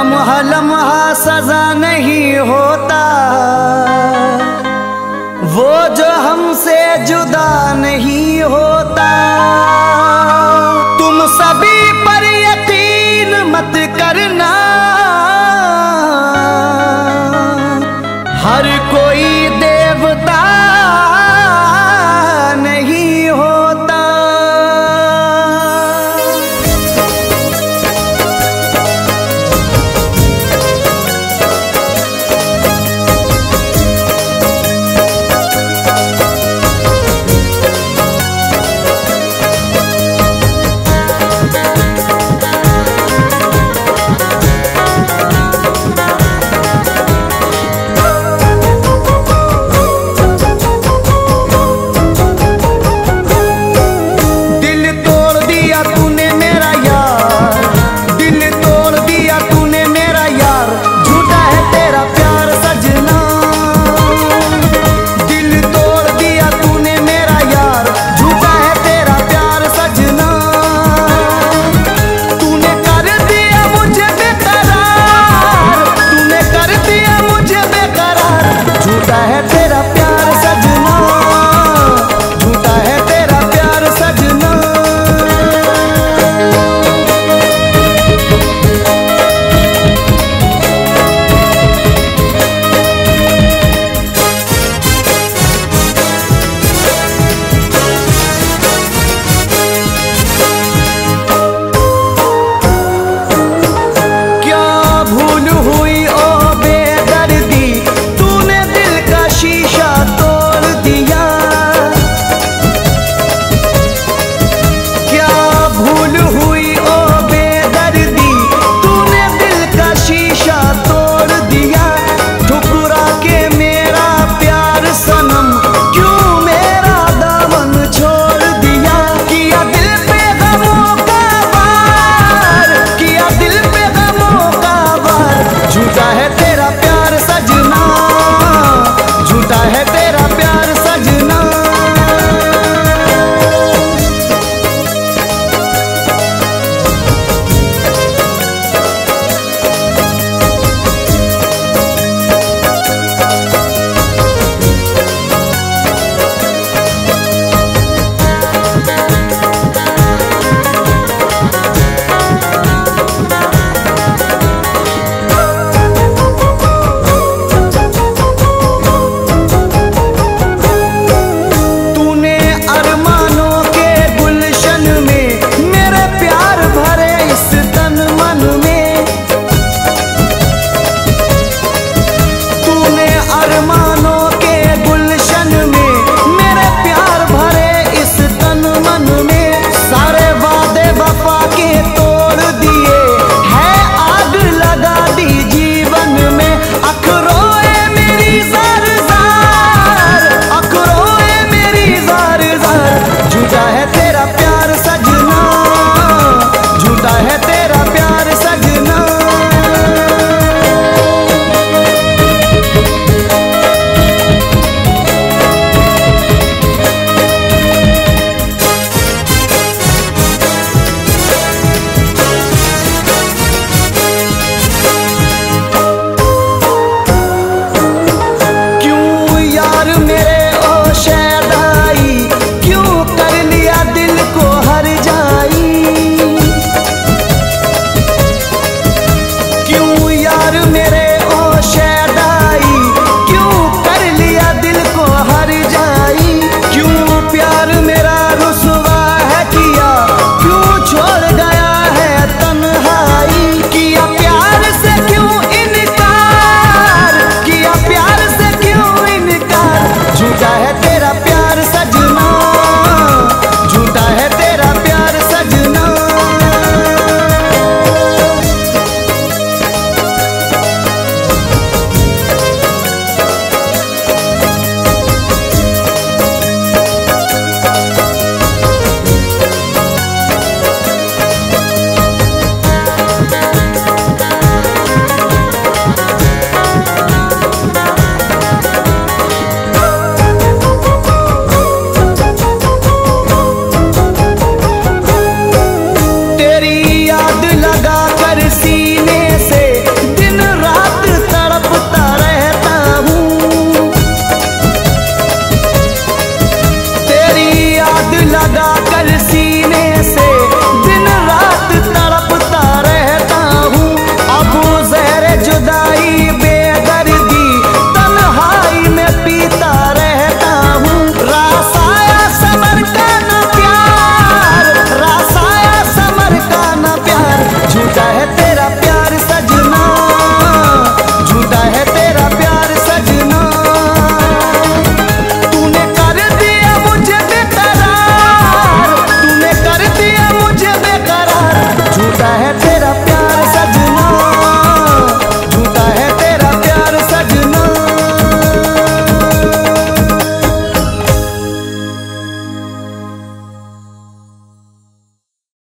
लम्हा लम्हा सजा नहीं होता। वो जो हमसे जुदा नहीं होता। तुम सभी पर यकीन मत करना। हर कोई